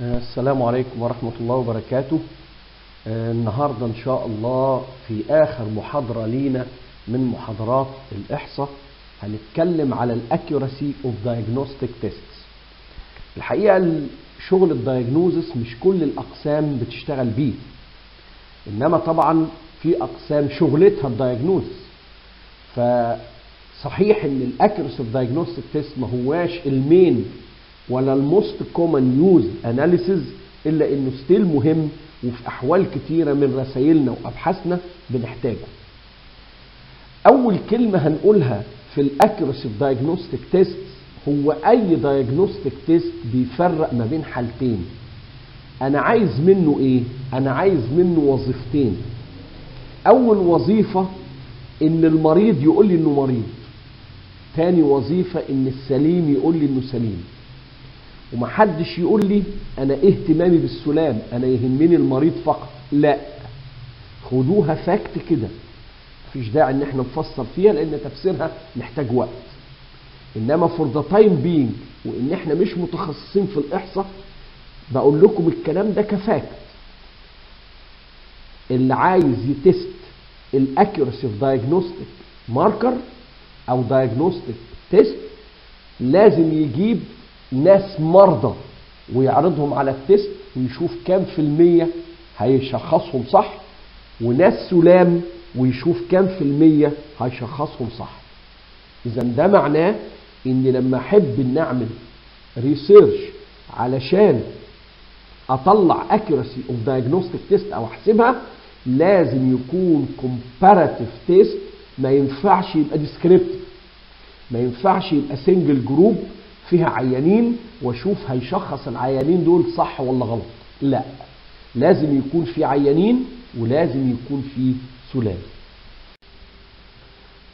السلام عليكم ورحمة الله وبركاته. آه، النهاردة إن شاء الله في آخر محاضرة لينا من محاضرات الإحصاء. هنتكلم على ال accuracy of diagnostic tests. الحقيقة شغل ال diagnosis مش كل الأقسام بتشتغل بيه. إنما طبعا في أقسام شغلتها ال diagnosis فصحيح إن ال accuracy of diagnostic test ما هواش ال main ولا ال most common used analysis إلا إنه still مهم وفي أحوال كتيرة من رسائلنا وأبحاثنا بنحتاجه. أول كلمة هنقولها في ال accuracy diagnostic test هو أي diagnostic test بيفرق ما بين حالتين. أنا عايز منه إيه؟ أنا عايز منه وظيفتين. أول وظيفة إن المريض يقول لي إنه مريض. تاني وظيفة إن السليم يقول لي إنه سليم. ومحدش يقول لي أنا إيه اهتمامي بالسلام أنا يهمني المريض فقط. لا. خدوها fact كده. مفيش داعي إن إحنا نفسر فيها لأن تفسيرها محتاج وقت. إنما for the time being وإن إحنا مش متخصصين في الإحصاء بقول لكم الكلام ده ك fact. اللي عايز ي test ال accuracy of diagnostic marker أو diagnostic test لازم يجيب ناس مرضى ويعرضهم على ال test ويشوف كام في المية هيشخصهم صح وناس سلام ويشوف كام في المية هيشخصهم صح. اذا ده معناه ان لما أحب نعمل research علشان أطلع accuracy of diagnostic test أو أحسبها لازم يكون comparative test ما ينفعش يبقى descriptive. ما ينفعش يبقى single جروب فيها عيانين واشوف هيشخص العيانين دول صح ولا غلط. لا. لازم يكون في عيانين ولازم يكون في سلام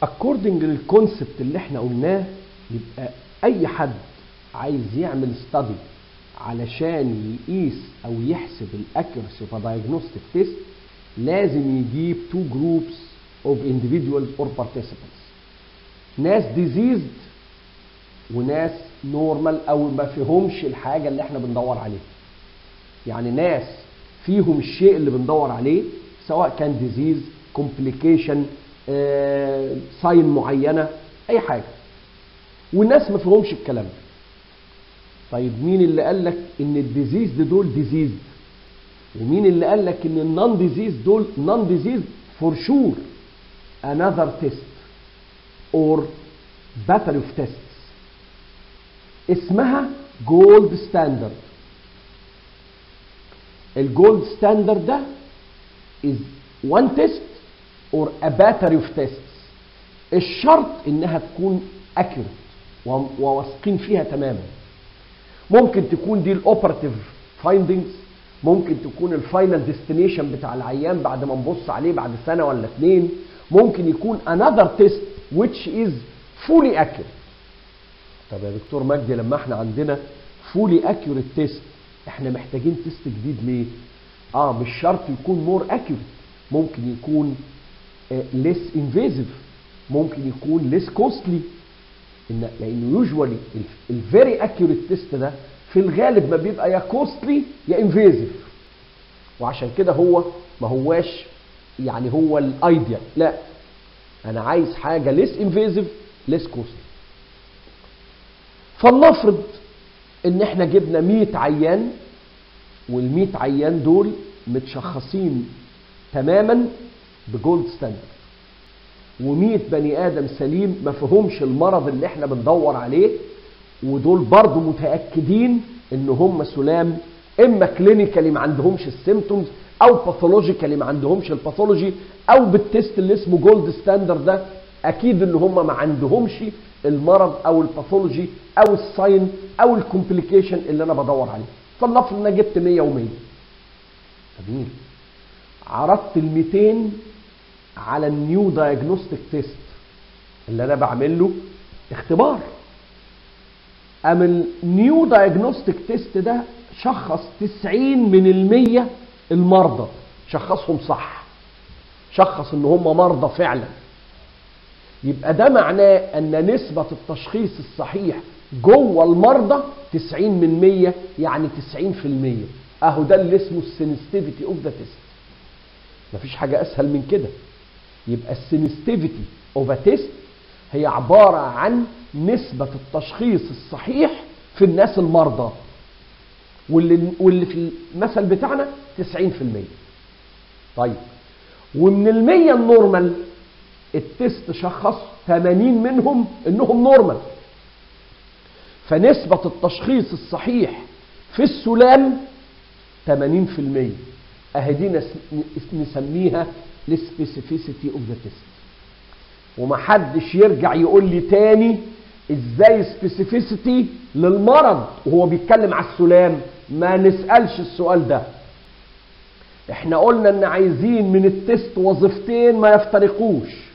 according للكونسبت اللي إحنا قلناه يبقى أي حد عايز يعمل ستادي علشان يقيس أو يحسب ال accuracy of diagnostic test لازم يجيب two groups of individuals or participants. ناس diseased وناس normal أو ما فيهمش الحاجة اللي إحنا بندور عليها. يعني ناس فيهم الشيء اللي بندور عليه سواء كان disease complication sign معينة أي حاجة. والناس ما فيهمش الكلام ده. طيب مين اللي قال لك إن ال diseased دول diseased ومين اللي قال لك إن ال non-diseased دول non-diseased for sure another test. Or battery of tests اسمها gold standard ال gold standard ده is one test or a battery of tests. الشرط إنها تكون accurate وواثقين فيها تماما. ممكن تكون دي ال operative findings ممكن تكون ال final destination بتاع العيان بعد ما نبص عليه بعد سنة ولا اتنين. ممكن يكون another test which is fully accurate. طب يا دكتور مجدي لما إحنا عندنا fully accurate test إحنا محتاجين test جديد ليه؟ آه مش شرط يكون more accurate ممكن يكون less uh, invasive ممكن يكون less costly ان لأنه usually ال very accurate test ده في الغالب ما بيبقى يا costly يا invasive وعشان كده هو ما هواش يعني هو ال ideal لا أنا عايز حاجة less invasive less costly فلنفرض إن إحنا جبنا 100 عيان وال100 عيان دول متشخصين تماما ب gold standard و100 بني آدم سليم ما فيهمش المرض اللي إحنا بندور عليه ودول برضه متأكدين إن هم سلام إما clinically ما عندهمش ال symptoms أو pathologically ما عندهمش ال pathology أو بال test اللي اسمه gold standard ده أكيد إن هم ما عندهمش المرض أو ال pathology أو ال sign أو ال complication اللي أنا بدور عليه. فلنفرض إن أنا جبت 100 و100 جميل. عرضت ال 200 على ال new diagnostic test اللي أنا بعمل له اختبار. أم ال new diagnostic test ده شخص 90 من المية المرضى. شخصهم صح. شخص إن هم مرضى فعلا. يبقى ده معناه أن نسبة التشخيص الصحيح جوه المرضى 90 من 100 يعني 90% أهو ده اللي اسمه ال sensitivity of the test مفيش حاجة أسهل من كده. يبقى ال sensitivity of a test هي عبارة عن نسبة التشخيص الصحيح في الناس المرضى. واللي واللي في المثل بتاعنا 90% طيب. ومن المية ال normal ال test شخص 80 منهم إنهم normal. فنسبة التشخيص الصحيح في السلام 80% أهي دي نس- نسميها ال specificity of the test ومحدش يرجع يقول لي تاني إزاي specificity للمرض وهو بيتكلم على السلام. ما نسألش السؤال ده. إحنا قلنا إن عايزين من ال test وظيفتين ما يفترقوش.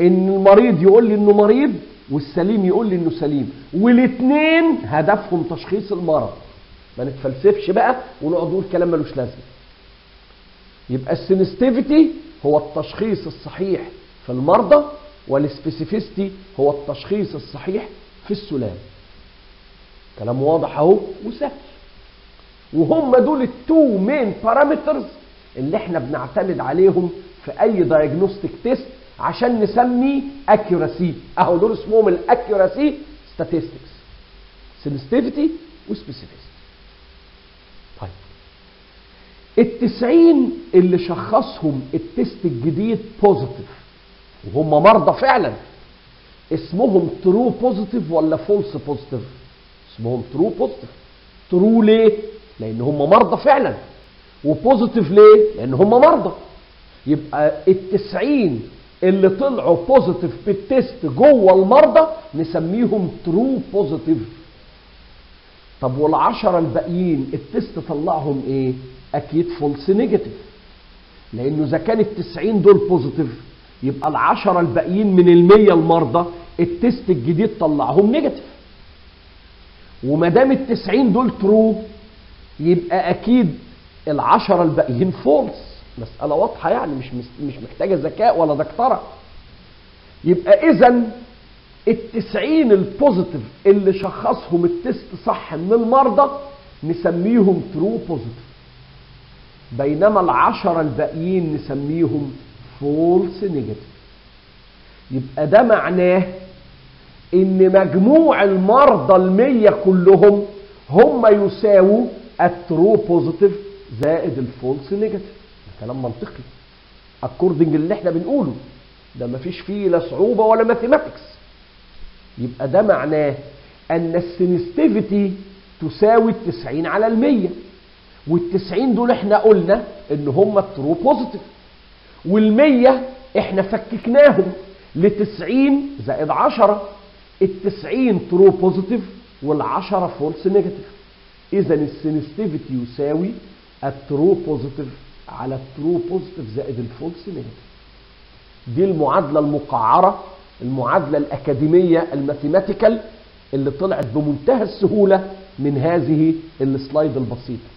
ان المريض يقول لي إنه مريض والسليم يقول لي إنه سليم. والاثنين هدفهم تشخيص المرض. ما نتفلسفش بقى ونقعد نقول كلام ملوش لازمة. يبقى ال sensitivity هو التشخيص الصحيح في المرضى وال specificity هو التشخيص الصحيح في السلام. كلام واضح أهو وسهل. وهم دول ال two main parameters اللي إحنا بنعتمد عليهم في أي diagnostic test عشان نسمي accuracy أهو دول اسمهم ال accuracy statistics. Sensitivity و specificity طيب. التسعين اللي شخصهم ال test الجديد positive وهم مرضى فعلا اسمهم true positive ولا false positive اسمهم true positive true ليه؟ لأن هم مرضى فعلا. و positive ليه؟ لأن هم مرضى. يبقى التسعين اللي طلعوا positive بال test جوه المرضى نسميهم true positive طب والعشرة الباقيين ال test طلعهم إيه؟ أكيد false negative لأنه إذا كان التسعين دول positive يبقى العشرة الباقيين من المية المرضى ال test الجديد طلعهم negative وما دام التسعين دول true يبقى أكيد العشرة الباقيين false مسألة واضحة يعني مش مش محتاجة ذكاء ولا دكتورة. يبقى إذا التسعين ال positive اللي شخصهم ال test صح من المرضى نسميهم true positive بينما العشرة الباقيين نسميهم false negative يبقى ده معناه إن مجموع المرضى المية كلهم هم يساووا ال true positive زائد ال false negative كلام منطقي. according اللي إحنا بنقوله. ده مفيش فيه لا صعوبة ولا mathematics يبقى ده معناه أن ال sensitivity تساوي التسعين على المية. والتسعين دول إحنا قلنا إن هم ال true positive والمية إحنا فككناهم. لتسعين زائد عشرة. التسعين true positive والعشرة false negative اذا ال sensitivity يساوي ال true positive على ال true positive زائد ال false negative دي المعادلة المقعرة المعادلة الأكاديمية ال mathematical اللي طلعت بمنتهى السهولة من هذه ال slide البسيطة.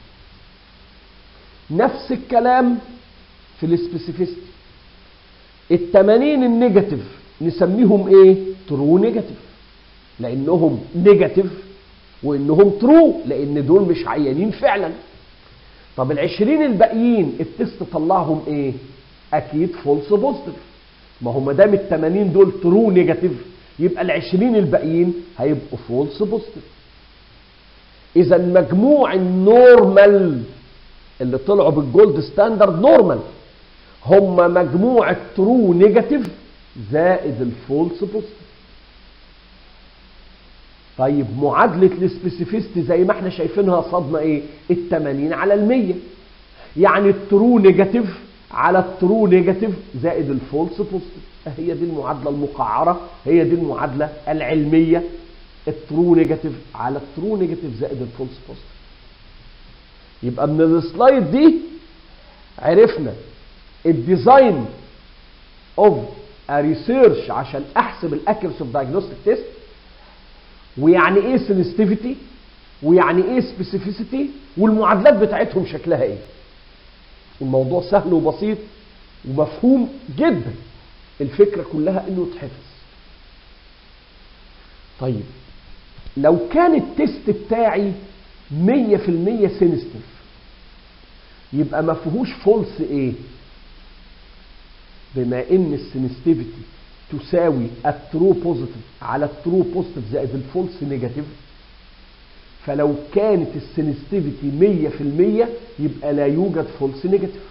نفس الكلام في ال specificity. التمانين ال negative نسميهم إيه؟ true negative لأنهم negative وإنهم true لأن دول مش عيانين فعلا. طب العشرين الباقيين ال test طلعهم إيه؟ أكيد false positive ما هو ما دام ال 80 دول true negative يبقى ال 20 الباقيين هيبقوا false positive إذا مجموع ال normal اللي طلعوا بال gold standard normal هم مجموع ال true negative زائد ال false positive طيب معادلة ال specificity زي ما إحنا شايفينها قدامنا إيه؟ ال 80 على المية. يعني ال true negative على ال true negative زائد ال false positive. هي دي المعادلة المقعرة هي دي المعادلة العلمية. ال true negative على ال true negative زائد ال false positive. يبقى من ال slide دي عرفنا ال design of research عشان أحسب ال accuracy of diagnostic test ويعني إيه sensitivity ويعني إيه specificity والمعادلات بتاعتهم شكلها إيه؟ الموضوع سهل وبسيط ومفهوم جدا. الفكرة كلها انه يتحفظ طيب لو كان ال test بتاعي 100% sensitive يبقى ما فيهوش false إيه بما ان ال sensitivity تساوي ال true positive على ال true positive زائد ال false negative فلو كانت ال sensitivity 100% يبقى لا يوجد false negative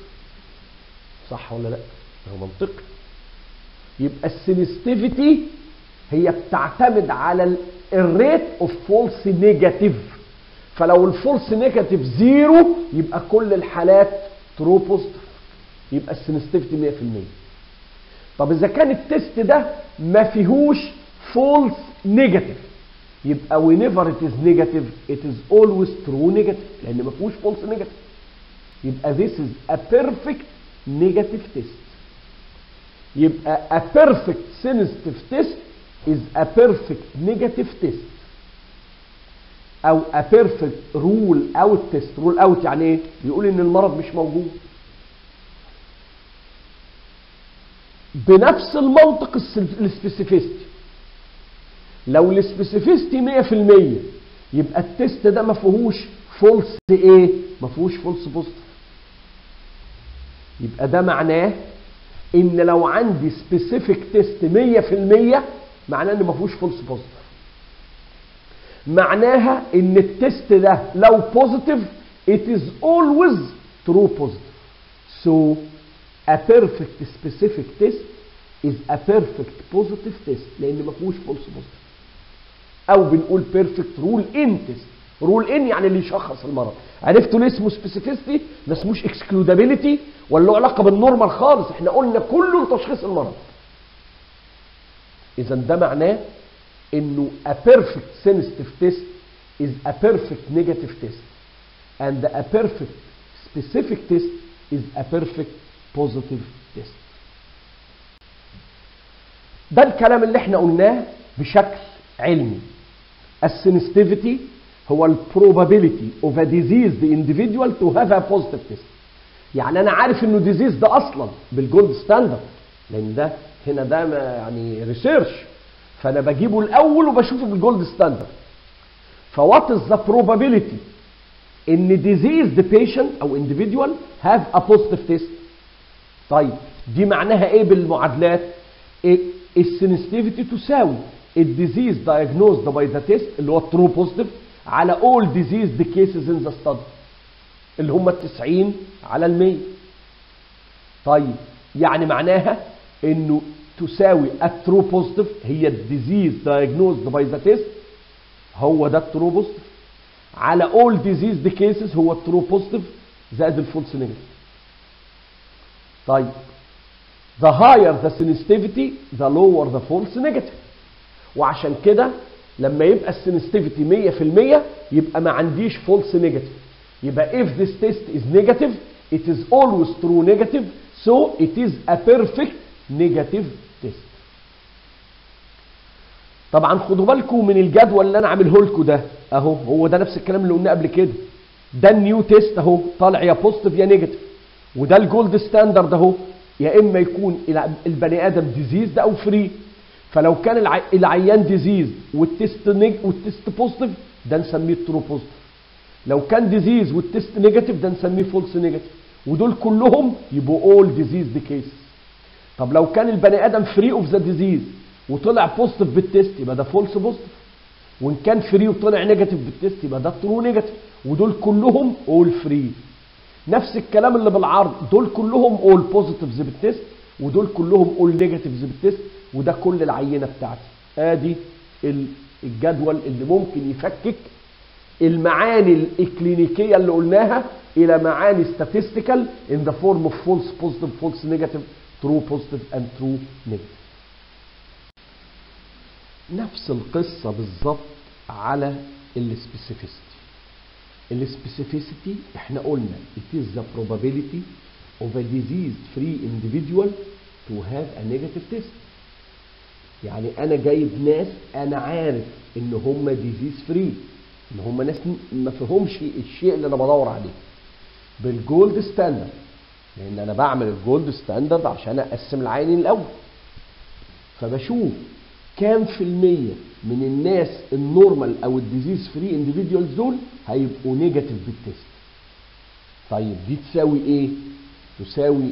صح ولا لا؟ هو منطقي يبقى ال sensitivity هي بتعتمد على ال rate of false negative فلو ال false negative zero يبقى كل الحالات true positive يبقى السنسيتيفيتي 100% طب اذا كان التست ده ما فيهوش فولس نيجاتيف يبقى whenever it is negative it is always true negative لأن ما فيهوش فولس نيجاتيف يبقى this is a perfect negative test يبقى a perfect sensitive test is a perfect negative test أو a perfect rule out test rule out يعني إيه بيقول ان المرض مش موجود بنفس المنطق ال specificity. لو ال specificity 100% يبقى ال test ده ما فيهوش false إيه ما فيهوش false positive يبقى ده معناه إن لو عندي specific test 100% معناه إن ما فيهوش false positive معناها إن ال test ده لو positive it is always true positive. So a perfect specific test is a perfect positive test لأن ما فيهوش false positive أو بنقول perfect rule in test. Rule in يعني اللي يشخص المرض. عرفتوا ليه اسمه specificity ما اسموش excludability ولا له علاقة بال normal خالص. إحنا قلنا كله لتشخيص المرض. إذا ده معناه إنه a perfect sensitive test is a perfect negative test. And a perfect specific test is a perfect positive test. ده الكلام اللي إحنا قلناه بشكل علمي. ال sensitivity هو ال probability of a diseased individual to have a positive test. يعني أنا عارف إنه disease ده أصلا بال gold standard لأن ده هنا ده يعني research فأنا بجيبه الأول وبشوفه بال gold standard ف what is the probability إن diseased patient أو individual have a positive test طيب دي معناها إيه بالمعادلات؟ ال sensitivity تساوي ال disease diagnosed by the test اللي هو ال true positive على all diseased cases in the study اللي هم التسعين على المية. طيب يعني معناها إنه تساوي ال true positive هي ال disease diagnosed by the test هو ده ال true positive على all diseased cases هو ال true positive زائد ال false negative طيب. The higher the sensitivity the lower the false negative. وعشان كده لما يبقى ال sensitivity 100% يبقى ما عنديش false negative يبقى if this test is negative it is always true negative so it is a perfect negative test. طبعا خدوا بالكم من الجدول اللي أنا عامله لكم ده. أهو هو ده نفس الكلام اللي قلناه قبل كده. ده ال new test أهو طالع يا positive يا negative وده ال gold standard اهو يا إما يكون البني آدم diseased أو free فلو كان العي... العيان diseased وال test neg... وال test positive ده نسميه true positive لو كان diseased وال test negative ده نسميه false negative ودول كلهم يبقوا all diseased cases طب لو كان البني آدم free of the disease وطلع positive بال test يبقى ده false positive وإن كان free وطلع negative بال test يبقى ده true negative ودول كلهم all free نفس الكلام اللي بالعرض. دول كلهم all positives بال test ودول كلهم all negatives بال test وده كل العينة بتاعتي. آدي الجدول اللي ممكن يفكك المعاني الإكلينيكية اللي قلناها إلى معاني statistical in the form of false positive false negative true positive and true negative. نفس القصة بالظبط على ال specificity ال specificity إحنا قلنا it is the probability of a disease free individual to have a negative test. يعني أنا جايب ناس أنا عارف إن هم disease free إن هم ناس ما فيهمش الشيء اللي أنا بدور عليه. بال gold standard لأن أنا بعمل ال gold standard عشان أقسم العينين الأول. فبشوف كام في المية من الناس ال normal أو ال disease free individuals دول هيبقوا negative بال test طيب دي تساوي إيه؟ تساوي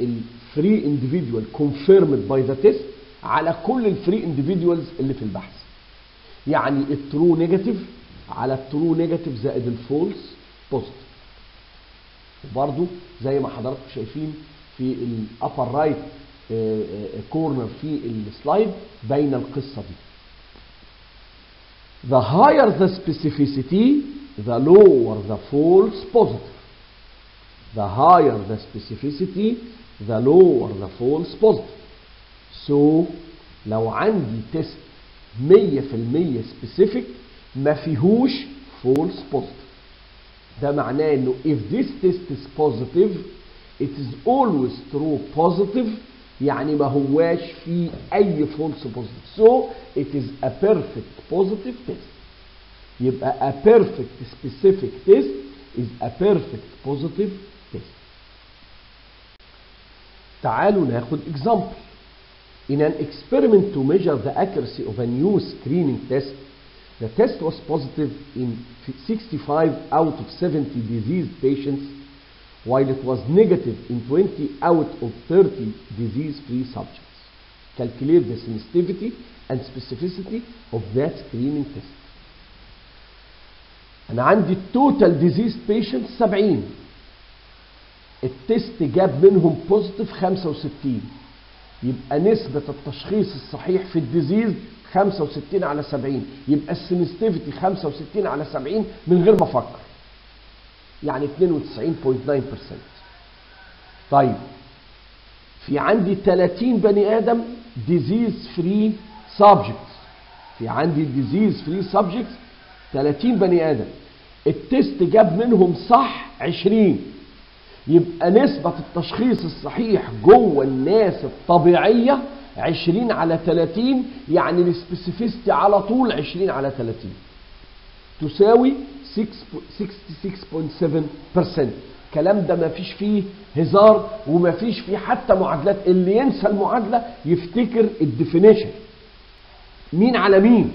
ال free individual confirmed by the test على كل ال free individuals اللي في البحث. يعني ال true negative على ال true negative زائد ال false positive وبرضو زي ما حضراتكم شايفين في ال upper right corner في ال slide باينه القصة دي The higher the specificity, the lower the false positive. The higher the specificity, the lower the false positive. So لو عندي تيست 100% specific ما فيهوش false positive. ده معناه انه if this test is positive it is always true positive يعني ما هواش في اي false positive so it is a perfect positive test يبقى a perfect specific test is a perfect positive test تعالوا ناخد example in an experiment to measure the accuracy of a new screening test the test was positive in 65 out of 70 diseased patients while it was negative in 20 out of 30 disease-free subjects. Calculate the sensitivity and specificity of that screening test. أنا عندي ال total diseased patient 70 ال test جاب منهم positive 65 يبقى نسبة التشخيص الصحيح في ال diseased 65 على 70 يبقى ال sensitivity 65 على 70 من غير ما أفكر يعني 92.9% طيب في عندي 30 بني آدم disease free subjects في عندي disease free subjects 30 بني آدم. ال test جاب منهم صح 20 يبقى نسبة التشخيص الصحيح جوه الناس الطبيعية 20 على 30 يعني ال specificity على طول 20 على 30 تساوي 66.7% الكلام ده ما فيش فيه هزار وما فيش فيه حتى معادلات. اللي ينسى المعادلة يفتكر ال definition. مين على مين؟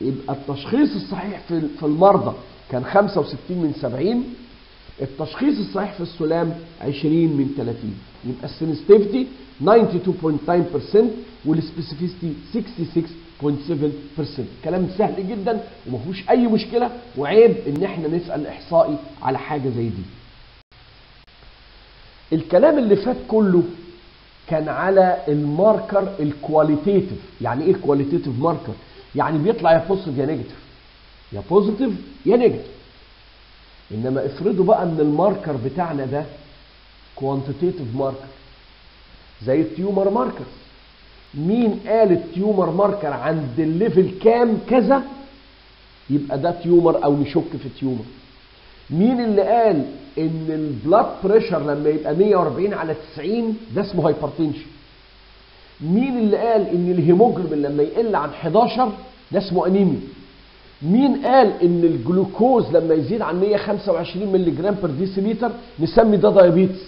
يبقى التشخيص الصحيح في المرضى كان 65 من 70 التشخيص الصحيح في السلام 20 من 30 يبقى ال sensitivity 92.9% وال specificity 66.7% كلام سهل جدا وما فيهوش أي مشكلة. وعيب إن إحنا نسأل إحصائي على حاجة زي دي. الكلام اللي فات كله كان على ال marker ال qualitative يعني إيه ال qualitative marker يعني بيطلع يا positive يا negative يا positive يا negative إنما افرضوا بقى إن ال marker بتاعنا ده quantitative marker زي ال tumor marker مين قال ال tumor marker عند ال level كام كذا؟ يبقى ده tumor أو نشك في tumor مين اللي قال إن ال blood pressure لما يبقى 140 على 90 ده اسمه hypertension مين اللي قال إن الهيموجلوبين لما يقل عن 11 ده اسمه انيميا مين قال إن الجلوكوز لما يزيد عن 125 مللي جرام per نسمي ده diabetes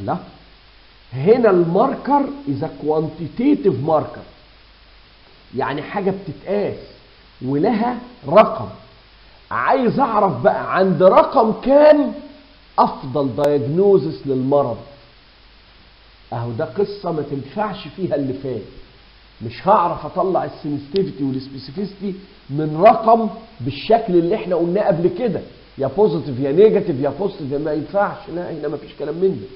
الله. هنا ال marker اذا quantitative marker يعني حاجة بتتقاس ولها رقم. عايز أعرف بقى عند رقم كام أفضل diagnosis للمرض؟ أهو ده قصة ما تنفعش فيها اللي فات. مش هعرف أطلع ال sensitivity وال specificity من رقم بالشكل اللي إحنا قلناه قبل كده. يا positive يا negative يا positive ما ينفعش. لا هنا ما فيش كلام من ده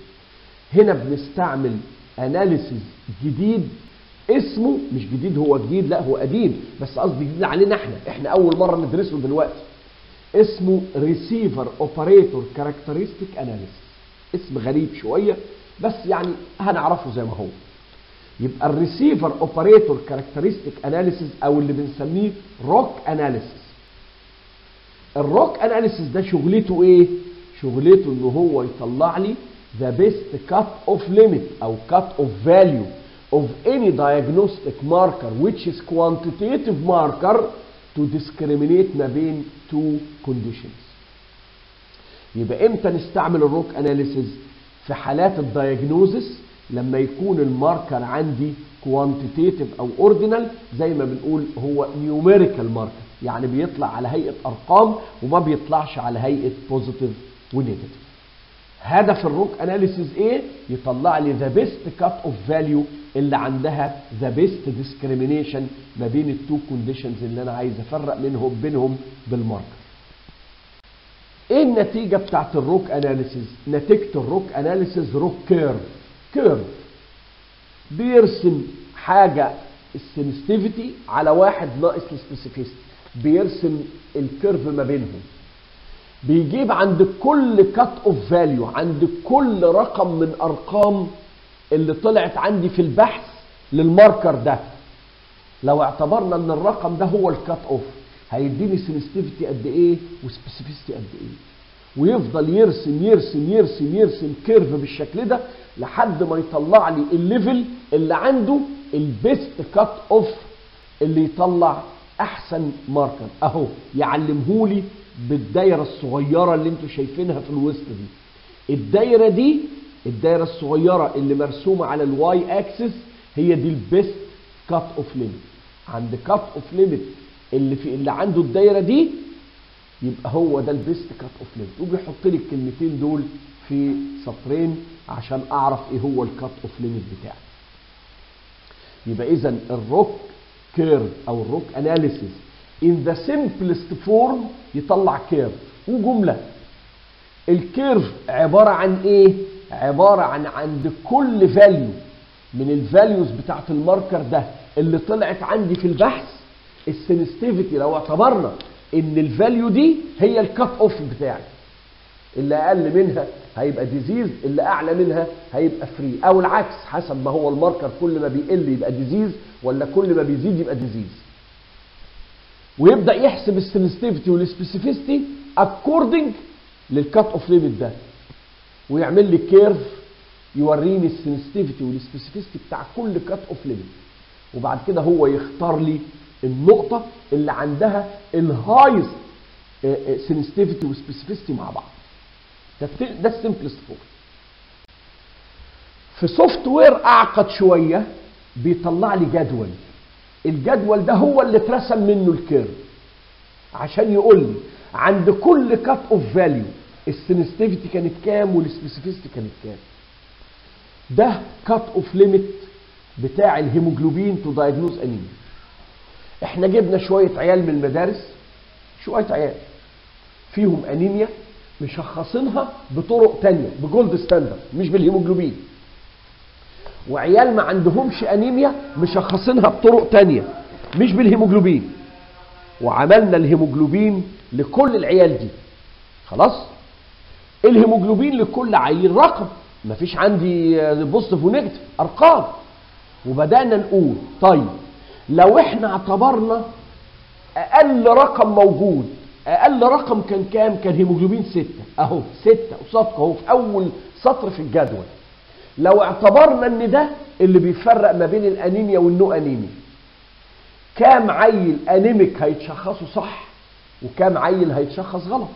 هنا بنستعمل analysis جديد. اسمه مش جديد هو جديد لا هو قديم بس قصدي جديد علينا إحنا. إحنا أول مرة ندرسه دلوقتي. اسمه receiver operator characteristic analysis اسم غريب شوية بس يعني هنعرفه زي ما هو. يبقى ال receiver operator characteristic analysis أو اللي بنسميه ROC analysis ال ROC analysis ده شغلته إيه؟ شغلته إن هو يطلع لي the best cut off limit أو cut off value of any diagnostic marker which is quantitative marker to discriminate ما بين two conditions. يبقى إمتى نستعمل ال ROC analysis في حالات ال diagnosis لما يكون ال marker عندي quantitative أو ordinal زي ما بنقول هو numerical marker يعني بيطلع على هيئة أرقام وما بيطلعش على هيئة positive و negative هدف ال ROC analysis إيه؟ يطلع لي the best cut off value اللي عندها the best discrimination ما بين ال two conditions اللي أنا عايز أفرق منهم بينهم بال marker إيه النتيجة بتاعت ال ROC analysis نتيجة ال ROC analysis ROC curve curve بيرسم حاجة ال sensitivity على واحد ناقص ال specificity بيرسم ال curve ما بينهم. بيجيب عند كل cut off value عند كل رقم من أرقام اللي طلعت عندي في البحث لل marker ده. لو اعتبرنا إن الرقم ده هو ال cut off هيديني sensitivity قد إيه و specificity قد إيه. ويفضل يرسم يرسم يرسم يرسم curve بالشكل ده لحد ما يطلع لي ال level اللي عنده ال best cut off اللي يطلع أحسن marker. أهو يعلمهولي بالدايرة الصغيرة اللي أنتوا شايفينها في الوسط دي. الدايرة دي الدايرة الصغيرة اللي مرسومة على ال Y axis هي دي ال best cut off limit عند cut off limit اللي في اللي عنده الدايرة دي يبقى هو ده ال best cut off limit وبيحط لي الكلمتين دول في سطرين عشان أعرف إيه هو ال cut off limit بتاعي. يبقى اذا ال ROC curve أو ال ROC analysis in the simplest form يطلع curve وجملة. ال curve عبارة عن إيه؟ عبارة عن عند كل value من ال values بتاعت ال marker ده اللي طلعت عندي في البحث ال sensitivity لو اعتبرنا إن ال value دي هي ال cut off بتاعي. اللي أقل منها هيبقى disease اللي أعلى منها هيبقى free أو العكس حسب ما هو ال marker كل ما بيقل يبقى disease ولا كل ما بيزيد يبقى disease ويبدأ يحسب ال sensitivity وال specificity according لل cut off limit ده. ويعمل لي curve يوريني ال sensitivity وال specificity بتاع كل cut off limit وبعد كده هو يختار لي النقطة اللي عندها ال highest sensitivity و specificity مع بعض. ده ده ال simplest form في software أعقد شوية بيطلع لي جدول. الجدول ده هو اللي اترسم منه ال curve. عشان يقول لي عند كل cut off value ال sensitivity كانت كام وال specificity كانت كام. ده cut off limit بتاع الهيموجلوبين to diagnose anemia إحنا جبنا شوية عيال من المدارس شوية عيال فيهم انيميا مشخصينها بطرق تانية ب gold standard مش بالهيموجلوبين. وعيال ما عندهمش أنيميا مشخصينها بطرق تانية مش بالهيموجلوبين. وعملنا الهيموجلوبين لكل العيال دي. خلاص؟ الهيموجلوبين لكل عيل رقم. مفيش عندي positive و negative أرقام. وبدأنا نقول طيب لو إحنا اعتبرنا أقل رقم موجود أقل رقم كان كام؟ كان هيموجلوبين ستة. أهو ستة قصادك أهو في أول سطر في الجدول. لو اعتبرنا إن ده اللي بيفرق ما بين الأنيميا وال no anemia. كام عيل anemic هيتشخصوا صح؟ وكام عيل هيتشخص غلط؟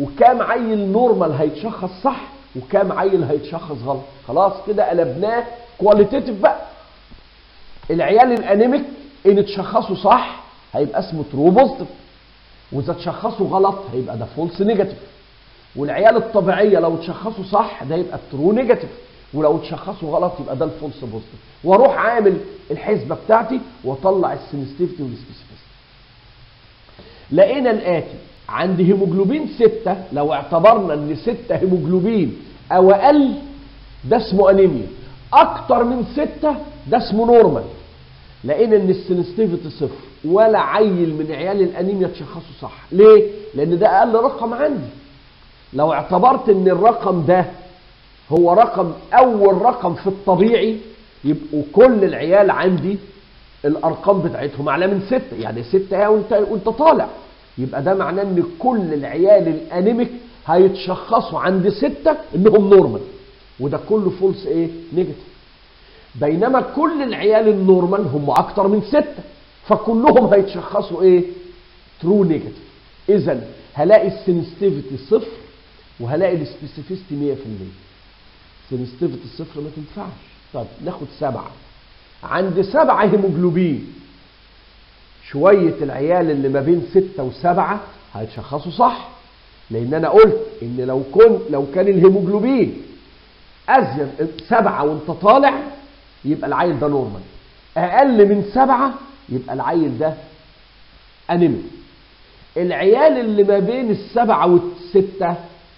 وكام عيل normal هيتشخص صح؟ وكام عيل هيتشخص غلط؟ خلاص كده قلبناه qualitative بقى. العيال ال anemic إن اتشخصوا صح هيبقى اسمه true positive وإذا اتشخصوا غلط هيبقى ده false negative والعيال الطبيعية لو اتشخصوا صح ده يبقى ال true negative ولو اتشخصوا غلط يبقى ده ال false positive وأروح عامل الحسبة بتاعتي واطلع ال sensitivity وال specificity لقينا الآتي عند هيموجلوبين 6 لو اعتبرنا إن 6 هيموجلوبين أو أقل ده اسمه انيميا أكتر من 6 ده اسمه normal لقينا إن ال sensitivity صفر. ولا عيل من عيال الأنيميا اتشخصوا صح. ليه؟ لأن ده أقل رقم عندي. لو اعتبرت إن الرقم ده هو رقم أول رقم في الطبيعي يبقوا كل العيال عندي الأرقام بتاعتهم أعلى من ستة. يعني ستة وأنت وأنت طالع. يبقى ده معناه إن كل العيال ال anemic هيتشخصوا عند ستة إنهم normal. وده كله false إيه؟ negative بينما كل العيال ال normal هم أكتر من ستة. فكلهم هيتشخصوا إيه؟ true negative اذا هلاقي ال sensitivity صفر وهلاقي ال specificity 100% سنستيفيتي صفر ما تنفعش. طب ناخد سبعة. عند سبعة هيموجلوبين. شوية العيال اللي ما بين ستة وسبعة هيتشخصوا صح. لأن أنا قلت إن لو كن لو كان الهيموجلوبين أزيد سبعة وأنت طالع يبقى العيل ده normal أقل من سبعة يبقى العيل ده anemic العيال اللي ما بين السبعة والستة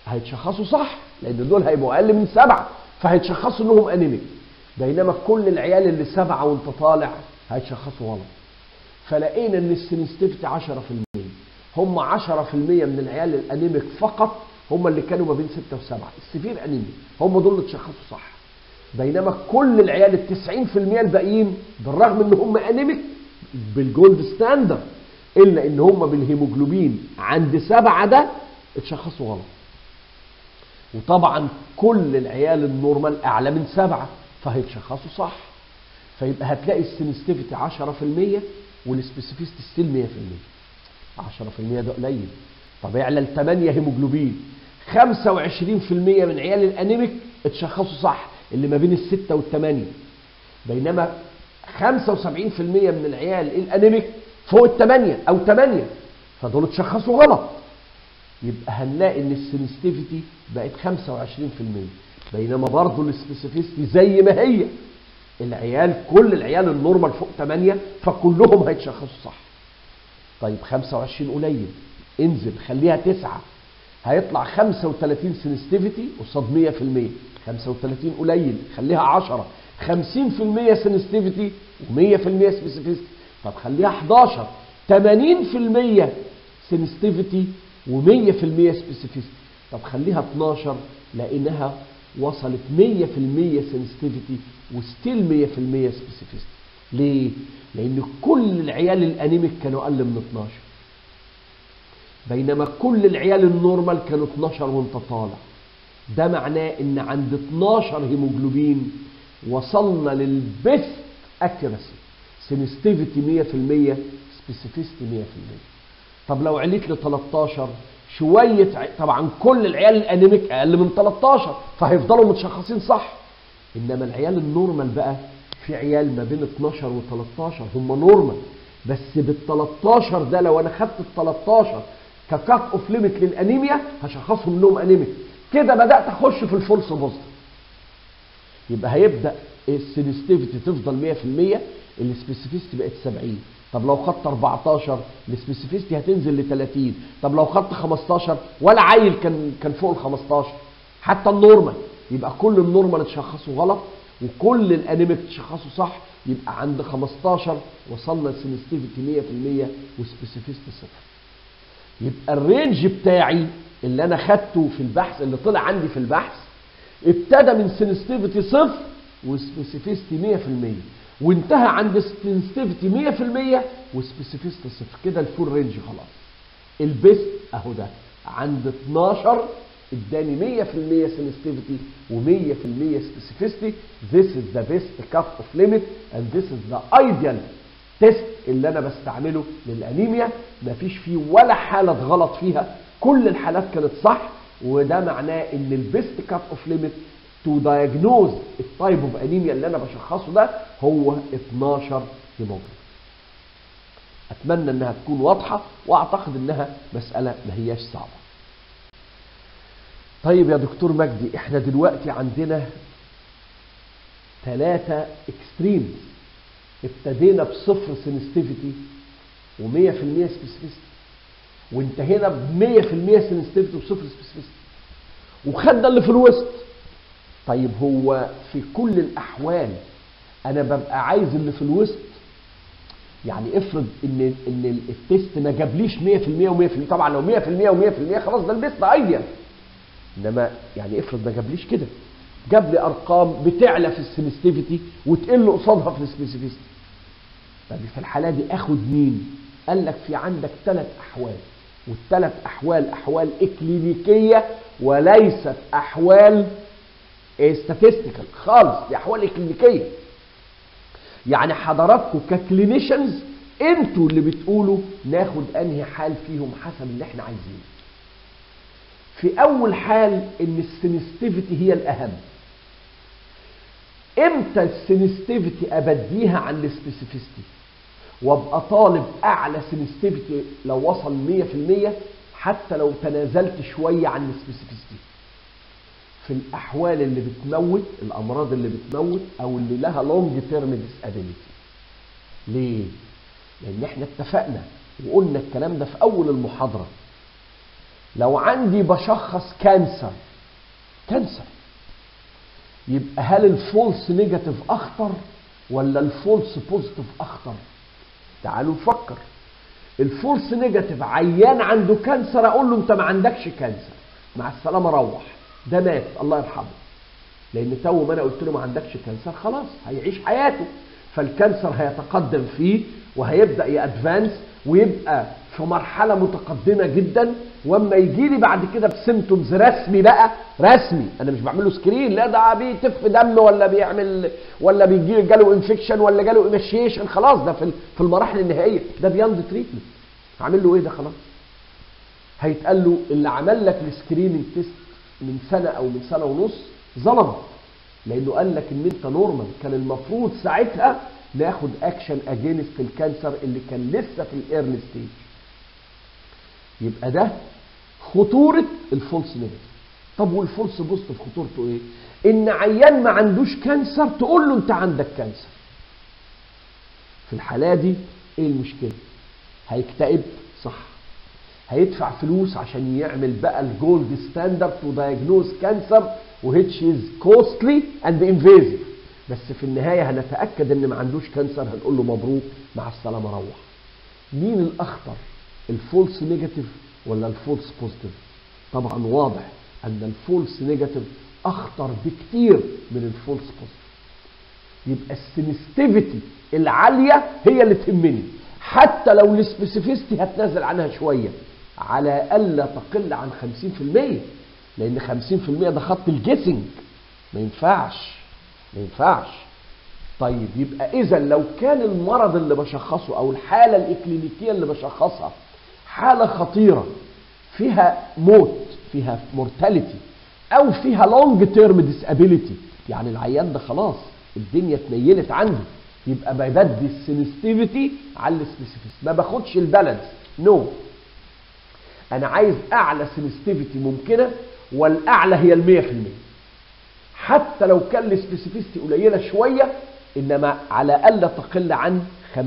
هيتشخصوا صح لأن دول هيبقوا أقل من سبعة فهيتشخصوا إنهم anemic بينما كل العيال اللي سبعة وأنت طالع هيتشخصوا غلط. فلقينا إن ال sensitivity 10% هم 10% من العيال ال anemic فقط هم اللي كانوا ما بين 6 و7 ال severe anemic هم دول اللي اتشخصوا صح. بينما كل العيال ال 90% الباقيين بالرغم إن هم anemic بال gold standard الا إن هم بالهيموجلوبين عند سبعة ده اتشخصوا غلط. وطبعا كل العيال ال normal أعلى من سبعة فهيتشخصوا صح. فيبقى هتلاقي ال sensitivity 10% وال specificity still 100% 10% ده قليل. طب اعلى ل 8 هيموجلوبين 25% من عيال ال anemic اتشخصوا صح اللي ما بين الستة والثمانية بينما 75% من العيال ال anemic فوق الثمانية أو ثمانية فدول اتشخصوا غلط. يبقى هنلاقي إن ال sensitivity بقت 25% بينما برضه ال specificity زي ما هي. العيال كل العيال ال normal فوق 8 فكلهم هيتشخصوا صح. طيب 25 قليل. انزل خليها 9 هيطلع 35 sensitivity قصاد 100% 35 قليل خليها 10 50% sensitivity و100% specificity طب خليها 11 80% sensitivity و100% specificity طب خليها 12 لأنها وصلت 100% sensitivity و still 100% specificity ليه؟ لأن كل العيال ال anemic كانوا أقل من 12 بينما كل العيال ال normal كانوا 12 وانت طالع. ده معناه إن عند 12 هيموجلوبين وصلنا لل best accuracy sensitivity 100% specificity 100% طب لو عليت ل 13 شوية طبعا كل العيال ال anemic أقل من 13 فهيفضلوا متشخصين صح. إنما العيال ال normal بقى في عيال ما بين 12 و 13 هم normal. بس بال 13 ده لو أنا خدت ال 13 ك cut off limit للأنيميا هشخصهم إنهم anemic. كده بدأت أخش في ال false positive يبقى هيبدأ ال sensitivity تفضل 100% ال specificity بقت 70 طب لو خدت 14 ال specificity هتنزل ل 30 طب لو خدت 15 ولا عيل كان كان فوق ال 15 حتى ال normal يبقى كل ال normal اتشخصوا غلط وكل ال anemic اتشخصوا صح يبقى عند 15 وصلنا ل sensitivity 100% و specificity صفر. يبقى ال range بتاعي اللي أنا خدته في البحث اللي طلع عندي في البحث ابتدى من sensitivity صفر و specificity 100% وانتهى عند sensitivity 100% و specificity صفر. كده ال full range خلاص. ال best اهو ده. عند 12 اداني 100% sensitivity و100% specificity this is the best cut off limit and this is the ideal test اللي أنا بستعمله للأنيميا. مفيش فيه ولا حالة غلط فيها. كل الحالات كانت صح. وده معناه إن ال best cut off limit to diagnose ال type of anemia اللي أنا بشخصه ده هو 12 هيموجلوبين أتمنى إنها تكون واضحة وأعتقد إنها مسألة ما هياش صعبة. طيب يا دكتور مجدي إحنا دلوقتي عندنا ثلاثة extremes ابتدينا بصفر sensitivity و100% specificity وانتهينا ب 100% sensitivity وصفر specificity وخدنا اللي في الوسط. طيب هو في كل الأحوال أنا ببقى عايز اللي في الوسط. يعني افرض إن إن ال test ما جابليش 100% و100% طبعا لو 100% و100% خلاص ده ال best ideal إنما يعني افرض ما جابليش كده. جاب لي أرقام بتعلى في ال sensitivity وتقل قصادها في ال specificity طب في الحالة دي أخد مين؟ قال لك في عندك ثلاث أحوال. والثلاث أحوال أحوال إكلينيكية وليست أحوال statistical خالص دي أحوال إكلينيكية. يعني حضراتكم ك clinicians أنتوا اللي بتقولوا ناخد أنهي حال فيهم حسب اللي إحنا عايزينه. في أول حال إن ال sensitivity هي الأهم. إمتى ال sensitivity أبديها عن ال specificity وابقى طالب أعلى sensitivity لو وصل 100% حتى لو تنازلت شوية عن ال specificity في الأحوال اللي بتموت الأمراض اللي بتموت أو اللي لها long term disability ليه؟ لأن إحنا اتفقنا وقلنا الكلام ده في أول المحاضرة. لو عندي بشخص cancer cancer يبقى هل ال false negative أخطر ولا ال false positive أخطر؟ تعالوا نفكر ال false negative عيان عنده cancer أقول له أنت ما عندكش cancer. مع السلامة روح. ده مات الله يرحمه. لأن تو ما أنا قلت له ما عندكش cancer خلاص هيعيش حياته. فال cancer هيتقدم فيه وهيبدأ ي advance. ويبقى في مرحلة متقدمة جدا واما يجي لي بعد كده ب symptoms رسمي بقى رسمي. أنا مش بعمل له screen لا ده بيتف دم ولا بيعمل ولا بيجي جاله infection ولا جاله emaciation خلاص ده في في المراحل النهائية. ده beyond treatment هعمل له إيه ده؟ خلاص. هيتقال له اللي عمل لك ال screening test من سنة أو من سنة ونص ظلمك لأنه قال لك إن أنت normal كان المفروض ساعتها ناخد action against ال cancer اللي كان لسه في ال early stage يبقى ده خطورة ال false negative طب وال false positive خطورته إيه؟ إن عيان ما عندوش cancer تقول له أنت عندك cancer. في الحالة دي إيه المشكلة؟ هيكتئب صح. هيدفع فلوس عشان يعمل بقى ال gold standard to diagnose cancer which is costly and invasive بس في النهاية هنتأكد إن ما عندوش cancer هنقول له مبروك مع السلامة روح. مين الأخطر؟ ال false negative ولا ال false positive طبعا واضح إن ال false negative أخطر بكتير من ال false positive يبقى ال sensitivity العالية هي اللي تهمني. حتى لو ال specificity هتنزل عنها شوية على الا تقل عن 50% لأن 50% ده خط ال guessing ما ينفعش. ما ينفعش. طيب يبقى إذا لو كان المرض اللي بشخصه أو الحالة الإكلينيكية اللي بشخصها حالة خطيرة فيها موت فيها mortality أو فيها long term disability يعني العيان ده خلاص الدنيا اتنيلت عنده يبقى ببدي ال sensitivity على ال specificity ما باخدش ال balance. no no. أنا عايز أعلى sensitivity ممكنة والأعلى هي في المية. حتى لو كان ال specificity قليلة شوية إنما على الا تقل عن 50%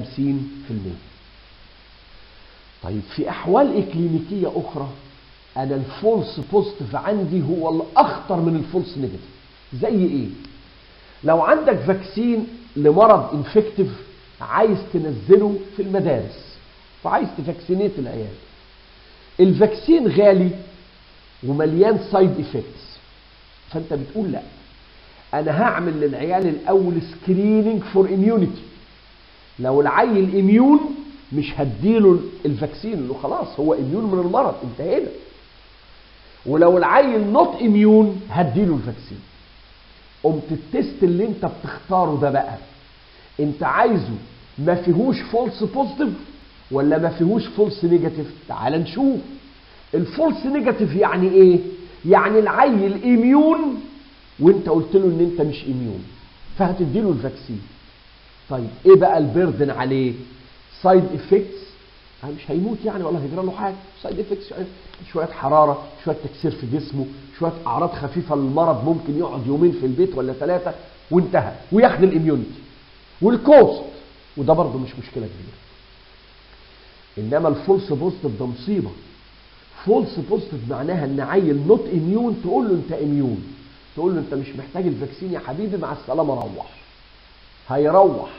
طيب في أحوال إكلينيكية أخرى أنا ال false positive عندي هو الأخطر من ال false negative. زي إيه؟ لو عندك vaccine لمرض infective عايز تنزله في المدارس وعايز ت vaccinate العيال. ال vaccine غالي ومليان side effects فأنت بتقول لأ. أنا هعمل للعيال الأول screening for immunity لو العيل immune مش هديله ال vaccine إنه خلاص هو immune من المرض. انتهينا. ولو العيل not immune هديله ال vaccine قمت ال test اللي انت بتختاره ده بقى. انت عايزه ما فيهوش false positive ولا ما فيهوش false negative تعال نشوف. ال false negative يعني إيه؟ يعني العيل immune وانت قلت له ان انت مش immune فهتديله ال vaccine طيب إيه بقى ال burden عليه؟ side effects مش هيموت يعني ولا هيجرى له حاجة. side effects شوية حرارة شوية تكسير في جسمه شوية أعراض خفيفة للمرض ممكن يقعد يومين في البيت ولا ثلاثة وانتهى وياخد ال immunity وال cost وده برضه مش مشكلة كبيرة. إنما ال false positive ده مصيبة. false positive معناها إن عيل not immune تقول له أنت immune تقول له انت مش محتاج ال vaccine يا حبيبي مع السلامة روح. هيروح.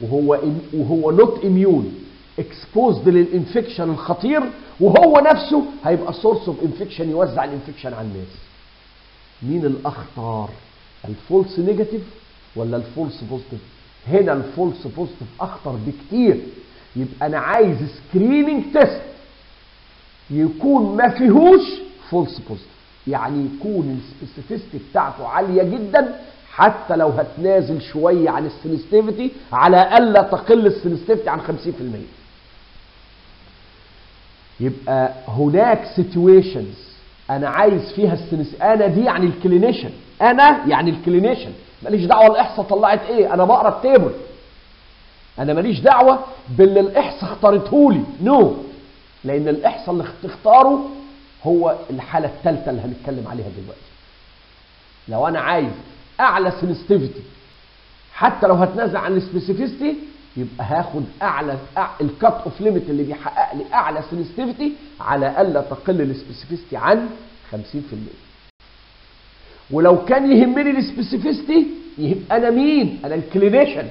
وهو وهو not immune exposed لل infection الخطير وهو نفسه هيبقى source of infection يوزع ال infection على الناس. مين الاخطر ال false negative ولا ال false positive هنا ال false positive أخطر بكتير. يبقى أنا عايز screening test يكون ما فيهوش false positive يعني يكون ال specificity بتاعته عالية جدا حتى لو هتنازل شوية عن ال sensitivity على الا تقل ال sensitivity عن 50% يبقى هناك situations أنا عايز فيها ال sens أنا دي يعني ال clinician أنا يعني ال clinician. ماليش دعوة الإحصاء طلعت إيه أنا بقرأ ال table أنا ماليش دعوة باللي الإحصاء اختارته لي no no. لأن الإحصاء اللي تختاره هو الحالة الثالثة اللي هنتكلم عليها دلوقتي. لو أنا عايز أعلى sensitivity حتى لو هتنازل عن ال specificity يبقى هاخد أعلى ال cut off limit اللي بيحقق لي أعلى sensitivity على الا تقل ال specificity عن 50% ولو كان يهمني ال specificity يبقى أنا مين؟ أنا ال clinician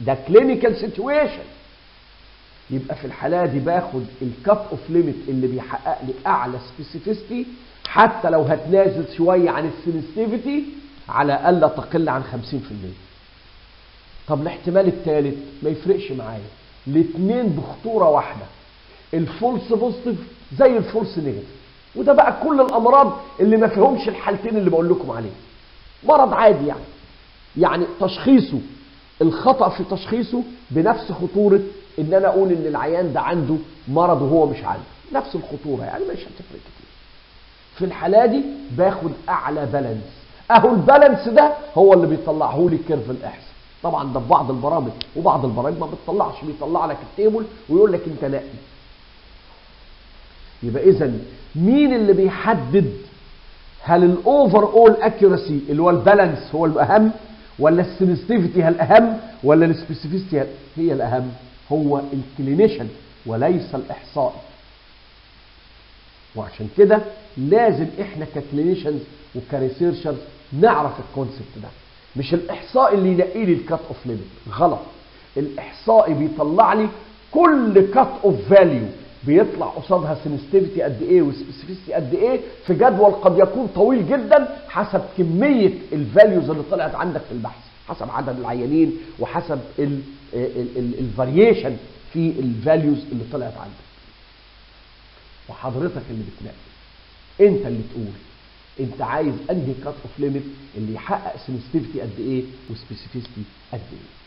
ده clinical situation يبقى في الحالة دي باخد ال cut off limit اللي بيحقق لي أعلى specificity حتى لو هتنازل شوية عن ال sensitivity على الا تقل عن 50% طب الاحتمال الثالث ما يفرقش معايا. الاثنين بخطورة واحدة. ال false positive زي ال false negative وده بقى كل الأمراض اللي ما فيهمش الحالتين اللي بقول لكم عليه مرض عادي يعني. يعني تشخيصه. الخطأ في تشخيصه بنفس خطورة إن أنا أقول إن العيان ده عنده مرض وهو مش عنده. نفس الخطورة يعني مش هتفرق كتير. في الحالة دي باخد أعلى balance أهو ال balance ده هو اللي بيطلعه لي curve الاحصاء طبعا ده في بعض البرامج وبعض البرامج ما بتطلعش. بيطلع لك ال table ويقول لك أنت نقي يبقى اذا مين اللي بيحدد هل ال overall accuracy اللي هو ال balance هو الأهم ولا ال sensitivity هي الأهم ولا ال specificity هي الأهم؟ هو ال clinician وليس الاحصائي وعشان كده لازم إحنا ك clinicians وك researchers نعرف ال concept ده. مش الاحصائي اللي ينقي لي ال cut off limit غلط. الاحصائي بيطلع لي كل cut off value بيطلع قصادها sensitivity قد إيه و specificity قد إيه. في جدول قد يكون طويل جدا حسب كمية ال values اللي طلعت عندك في البحث. حسب عدد العيانين وحسب ال variation في ال values اللي طلعت عندك. وحضرتك اللي بتنقي انت اللي تقول انت عايز انهي cut off limit اللي يحقق sensitivity قد إيه و specificity قد إيه.